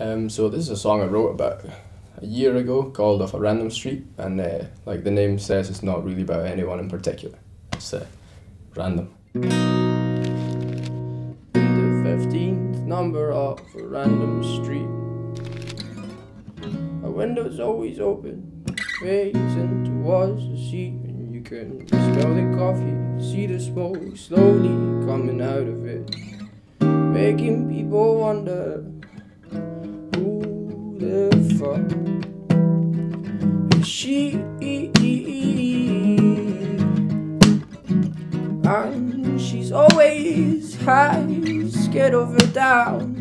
Um, so this is a song I wrote about a year ago called "Of a Random Street," and uh, like the name says, it's not really about anyone in particular. It's uh, random. The fifteenth number of a random street, a window's always open, facing towards the sea, and you can smell the coffee, see the smoke slowly coming out of it, making people wonder the is she? And she's always high, scared of her down.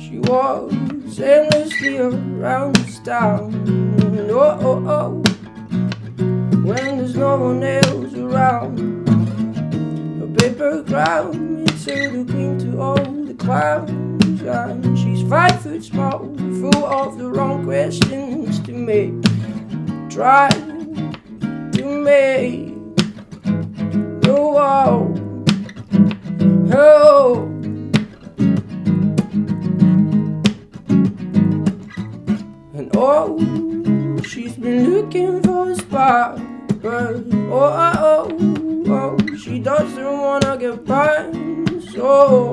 She walks endlessly around town. Oh, oh, oh. When there's no one else around, a paper crown her the queen to all the clowns. And she's five foot small, full of the wrong questions to make. Try to make the wall. Oh. And oh, she's been looking for a spot, but oh, oh, oh, oh, she doesn't wanna get burned, so.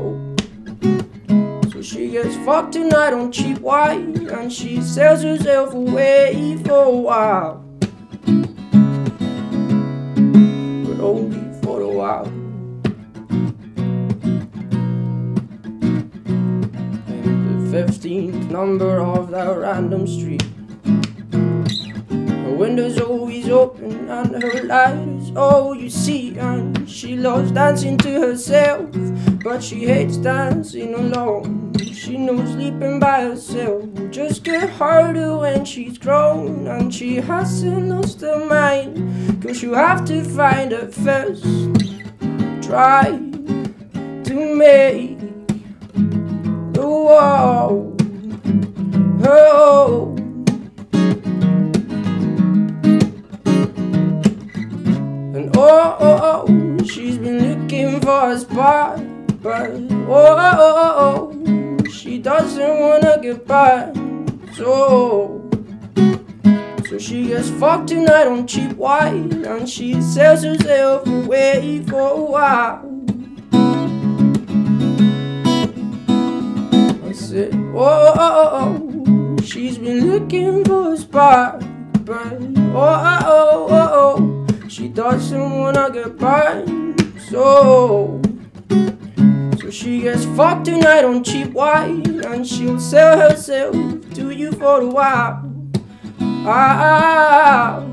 Gets fucked tonight on cheap wine, and she sells herself away for a while, but only for a while. And the fifteenth number of that random street. Her window's always open and her light is all oh, you see. And she loves dancing to herself, but she hates dancing alone. She knows sleeping by herself will just get harder when she's grown. And she hasn't lost her mind, cause you have to find her first. Try to make the wall. Oh. And oh, oh, oh, she's been looking for a spot, but oh, oh, oh, doesn't wanna get by. So, so she gets fucked tonight on cheap wine, and she sells herself away for a while. I said, oh, oh, oh, she's been looking for a spot, but oh, oh, oh, oh, oh. She doesn't wanna get by. so she gets fucked tonight on cheap wine, and she'll sell herself to you for a while. Ah,